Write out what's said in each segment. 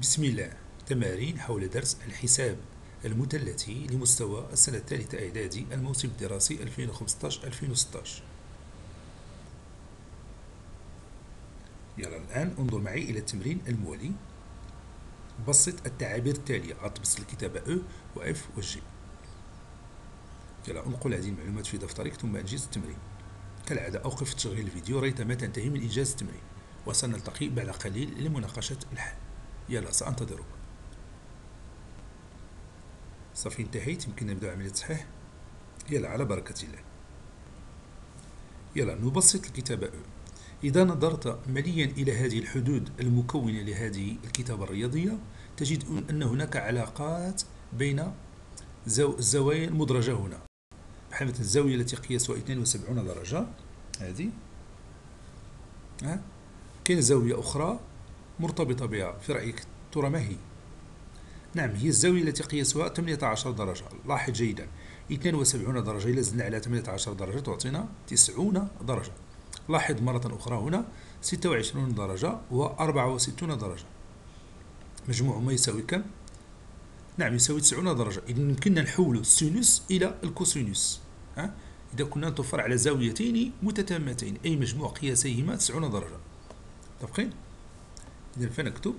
بسم الله. تمارين حول درس الحساب المثلثي لمستوى السنة الثالثة إعدادي الموسم الدراسي 2015-2016 يلا الآن انظر معي إلى التمرين الموالي. بسط التعابير التالية. غتبسط الكتابة أو و F و G. يلا انقل هذه المعلومات في دفترك ثم انجز التمرين. كالعادة أوقف تشغيل الفيديو. ريثما تنتهي من إنجاز التمرين. وسنلتقي بعد قليل لمناقشة الحل. يلا سأنتظرك. صافي انتهيت. يمكن نبدأ عملية تصحيح يلا على بركة الله. يلا نبسط الكتابة أو إذا نظرت مليا إلى هذه الحدود المكونة لهذه الكتابة الرياضية تجد أن هناك علاقات بين الزوايا المدرجة هنا. بحال مثل الزاوية التي قياسها 72 درجة. هذه. ها؟ كاين زاوية أخرى. مرتبطة بها في رأيك ترى ما هي؟ نعم هي الزاوية التي قياسها 18 درجة لاحظ جيدا 72 درجة إذا زدنا على 18 درجة تعطينا 90 درجة لاحظ مرة أخرى هنا 26 درجة و 64 درجة مجموعهما يساوي كم؟ نعم يساوي 90 درجة إذا يمكننا نحول السينوس إلى الكوسينوس ها؟ إذا كنا نتوفر على زاويتين متتامتين أي مجموع قياسيهما 90 درجة متفقين؟ إذا فنكتب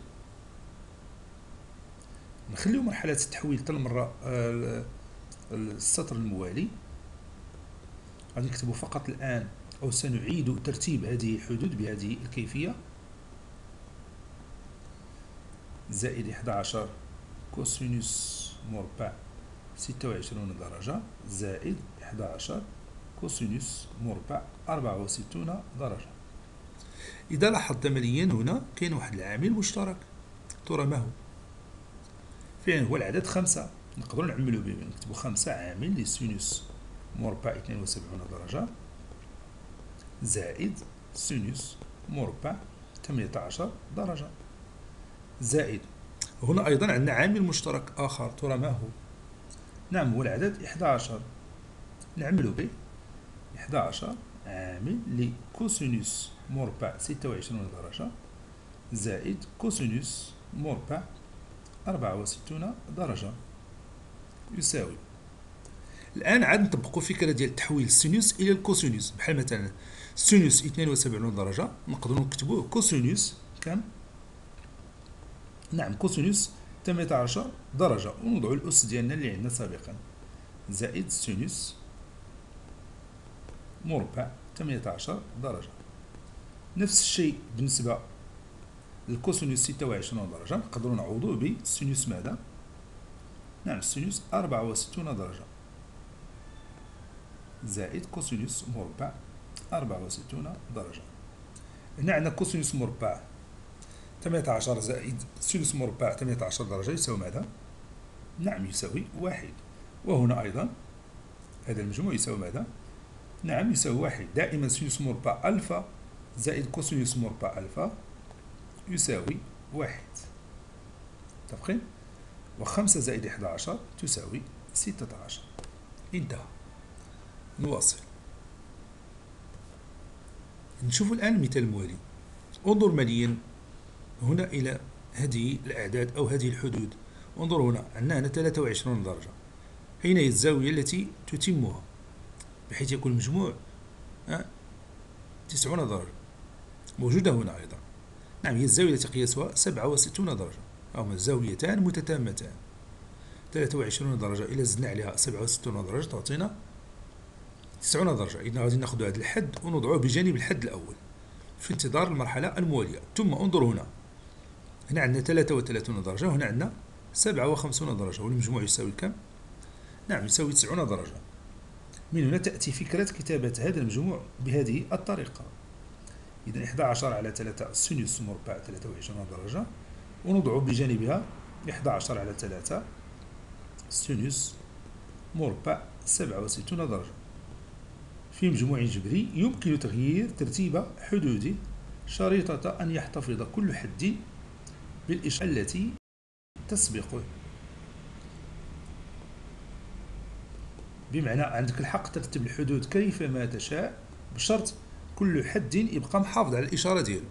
نخليو مرحلة التحويل حتى المرة آه، السطر الموالي. غادي نكتبو فقط الآن أو سنعيد ترتيب هذه الحدود بهذه الكيفية. زائد 11 كوسينوس مربع 26 درجة. زائد 11 كوسينوس مربع 64 درجة. إذا لاحظت عمليا هنا كاين واحد العامل مشترك. ترى ما هو؟ فعلا هو العدد خمسة. نقدروا نعملوا به نكتبوا خمسة عامل لسينوس مربع 72 درجة. زائد سينوس مربع 18 درجة. زائد. هنا أيضا عندنا عامل مشترك آخر. ترى ما هو؟ نعم هو العدد 11 نعملوا به 11 عامل لكوسينوس مربع 26 درجة زائد كوسينوس مربع 64 درجة. يساوي. الآن عاد نطبقوا فكرة ديال تحويل السينوس إلى الكوسينوس. بحال مثلا سينوس 72 درجة نقدروا نكتبوه كوسينوس كم؟ نعم كوسينوس 18 درجة. ونوضعوا الأس ديالنا اللي عندنا سابقا. زائد سينوس مربع 18 درجة نفس الشيء بالنسبة للكوسينوس 26 درجة نقدروا نعوضوه بسينوس ماذا؟ نعم سينوس 64 درجة زائد cosinus مربع 64 درجة هنا عندنا cosinus مربع 18 زائد sinus مربع 18 درجة يساوي ماذا؟ نعم يساوي واحد وهنا أيضا هذا المجموع يساوي ماذا؟ نعم يساوي واحد. دائما sinus مربع ألفا زائد cosinus مربع ألفا يساوي واحد. متفقين؟ وخمسة زائد إحدى عشر تساوي ستة عشر. انتهى. نواصل. نشوف الآن المثال الموالي انظر مليا هنا إلى هذه الأعداد أو هذه الحدود. انظر هنا عندنا هنا 23 درجة. أين هي الزاوية التي تتمها. بحيث يكون المجموع 90 درجة موجودة هنا أيضا. نعم هي الزاوية التي قياسها 67 درجة هما الزاويتان متتامتان. 23 درجة إلى زدنا عليها 67 درجة تعطينا 90 درجة. إذا غادي ناخذ هذا الحد ونوضعوه بجانب الحد الأول في انتظار المرحلة الموالية. ثم انظر هنا. هنا عندنا 33 درجة وهنا عندنا 57 درجة والمجموع يساوي كم؟ نعم يساوي 90 درجة. من هنا تأتي فكرة كتابة هذا المجموع بهذه الطريقة. إذا 11 على 3 سينوس مربع 23 درجة ونضع بجانبها 11 على 3 سينوس مربع 67 درجة. في مجموع جبري يمكن تغيير ترتيب حدوده شريطة أن يحتفظ كل حد بالإشارة التي تسبقه. بمعنى عندك الحق ترتب الحدود كيفما تشاء بشرط كل حد يبقى محافظ على الإشارة ديالو.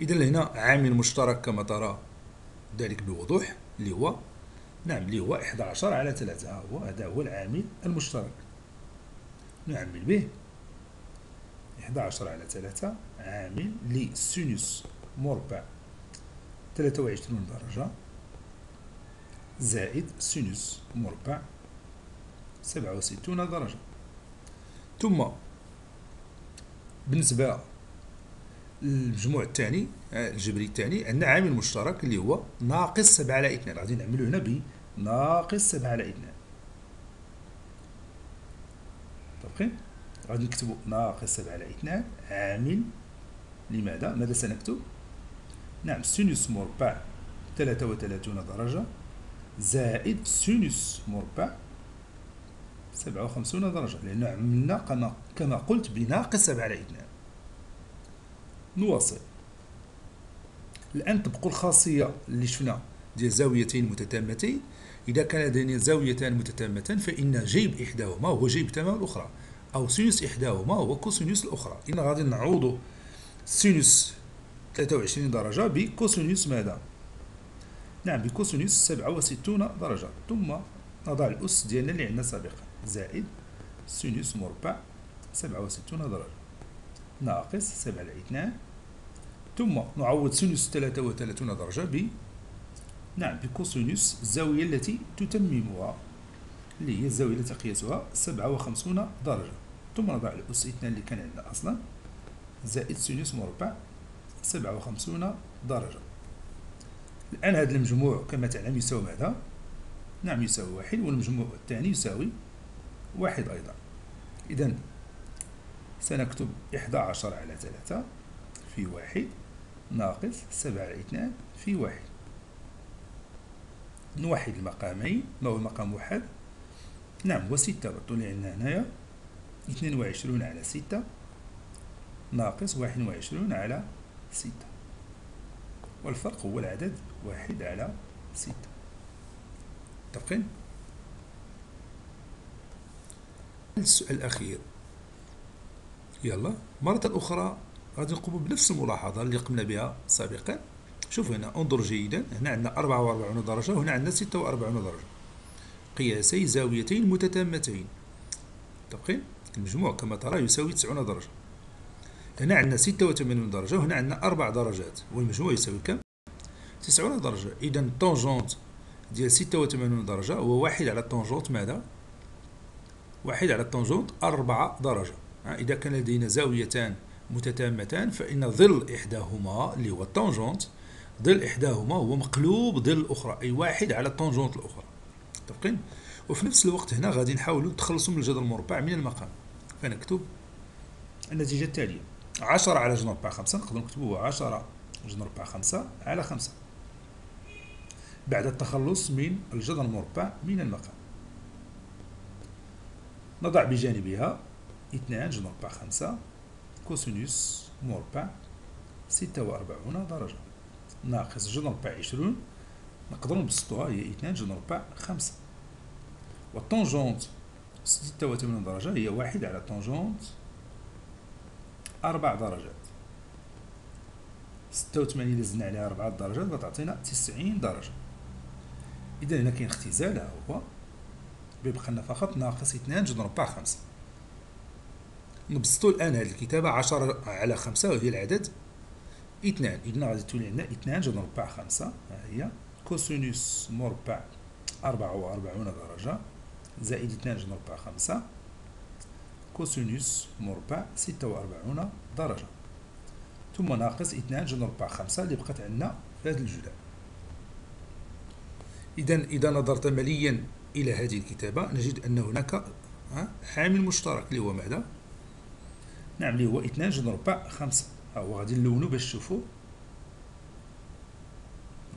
إذا هنا عامل مشترك كما ترى ذلك بوضوح اللي هو نعم اللي هو 11 على 3 هو هذا هو العامل المشترك. نعمل به 11 على 3 عامل لسينوس مربع 23 درجة زائد سينوس مربع 67 درجة. ثم بالنسبة للمجموع الثاني الجبري الثاني عندنا عامل مشترك اللي هو ناقص 7 على 2 غادي نعملو هنا بناقص 7 على 2 متفقين؟ غادي نكتبو ناقص 7 على 2 عامل لماذا؟ ماذا سنكتب؟ نعم سينوس مربع 33 درجة زائد سينوس مربع 57 درجة لأنه عملنا كما قلت بناقص 7 على 2 نواصل. الآن تبقوا الخاصية اللي شفنا ديال زاويتين متتامتين. إذا كان لدينا زاويتان متتامتان فإن جيب إحداهما هو جيب تمام الأخرى أو سينوس إحداهما هو كوسينوس الأخرى. إن غادي نعوض سينوس 23 درجة بكوسينوس ماذا؟ نعم بكوسينوس 67 درجة. ثم نضع الأس ديالنا اللي عندنا سابقا. زائد سينوس مربع 67 درجة ناقص 7 على 2 ثم نعوض سينوس 33 درجة ب نعم بكوسينوس الزاوية التي تتممها اللي هي الزاوية التي قياسها 57 درجة. ثم نضع الأس 2 اللي كان عندنا أصلا. زائد سينوس مربع 57 درجة. الآن هذا المجموع كما تعلم يساوي ماذا؟ نعم يساوي واحد والمجموع الثاني يساوي واحد أيضا. إذا سنكتب إحدى عشر على ثلاثة في واحد ناقص سبعة على اثنان في واحد. نوحد المقامين ما هو المقام واحد؟ نعم هو ستة اللي عندنا هنايا اثنين وعشرون على ستة ناقص واحد وعشرون على ستة. والفرق هو العدد واحد على ستة. متفقين؟ السؤال الأخير. يلا. مرة أخرى غادي نقوم بنفس الملاحظة اللي قمنا بها سابقا. شوف هنا انظر جيدا. هنا عندنا 44 درجة وهنا عندنا 46 درجة. قياسي زاويتين متتامتين. متفقين؟ المجموع كما ترى يساوي 90 درجة. هنا عندنا 86 درجة وهنا عندنا 4 درجات. والمجموع يساوي كم؟ 90 درجة. إذا الطونجونت ديال 86 درجة هو واحد على الطونجونت ماذا؟ واحد على الطونجونت أربعة درجة إذا كان لدينا زاويتان متتامتان فإن ظل إحداهما اللي هو الطونجونت ظل إحداهما هو مقلوب ظل الأخرى أي واحد على الطونجونت الأخرى. متفقين؟ وفي نفس الوقت هنا غادي نحاولوا نتخلصوا من الجذر المربع من المقام. فنكتب النتيجة التالية. عشرة على جذر مربع خمسة نقدر نكتبوه عشرة جذر مربع خمسة على خمسة. بعد التخلص من الجذر المربع من المقام. نضع بجانبها اثنان مربع خمسة كوسينوس مربع ستة وأربعون درجة. ناقص مربع عشرون نقدر نبسطوها هي اثنان مربع خمسة. والطونجونت ستة وثمانين درجة هي واحد على طونجونت أربع درجات. ستة وثمانين زدنا عليها أربعة درجات غتعطينا تسعين درجة. إذا هنا كاين اختزال ها هو. بيبقى لنا فقط ناقص اثنان جذر مربع خمسة. نبسطو الآن هذه الكتابة عشرة على خمسة وهي العدد اثنان. إذن غادي تولي عندنا اثنان جذر مربع خمسة. ها هي. كوسينوس مربع أربعة وأربعون درجة. زائد اثنان جذر مربع خمسة. كوسينوس مربع ستة وأربعون درجة. ثم ناقص اثنان جذر مربع خمسة اللي بقات عندنا في هذا الجدول إذا إذا نظرت مليا إلى هذه الكتابة نجد أن هناك عامل مشترك اللي هو ماذا؟ نعم اللي هو اثنان جذر مربع خمسة. ها هو غادي نلونو باش تشوفوا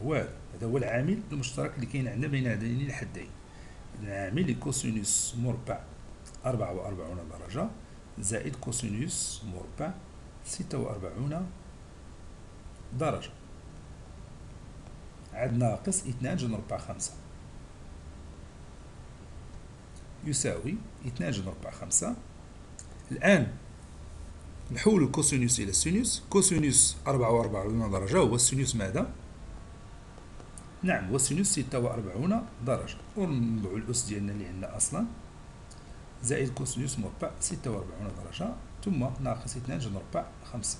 هو هذا هو العامل المشترك اللي كاين عندنا بين هذين الحدين. العامل لكوسينوس مربع أربعة وأربعون درجة زائد كوسينوس مربع ستة وأربعون درجة. عاد ناقص اثنان جذر مربع خمسة. يساوي اثنان جذر مربع خمسة. الآن نحول الكوسينوس إلى السينوس كوسينوس أربعة وأربعون درجة هو السينوس ماذا؟ نعم وسينوس ستة وأربعون درجة. ونضعو الأس ديالنا اللي عندنا أصلا. زائد كوسينوس مربع ستة وأربعون درجة. ثم ناقص اثنان جذر مربع خمسة.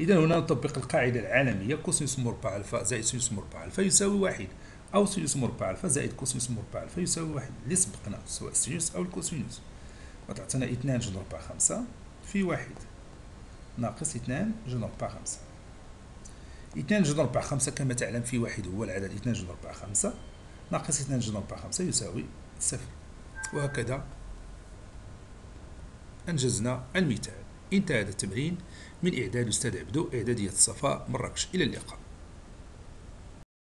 إذا هنا نطبق القاعدة العالمية. cosinus مربع ألفا زائد sinus مربع ألفا يساوي واحد. أو sinus مربع ألفا زائد cosinus مربع ألفا يساوي واحد اللي سبقنا سواء ال sinus أو ال cosinus وتعطينا اثنان جذر مربع خمسة في واحد. ناقص اثنان جذر مربع خمسة. اثنان جذر مربع خمسة كما تعلم في واحد هو العدد اثنان جذر مربع خمسة. ناقص اثنان جذر مربع خمسة يساوي صفر. وهكذا أنجزنا المثال. انتهى هذا التمرين. من إعداد أستاذ عبدو إعدادية الصفاء مراكش إلى اللقاء.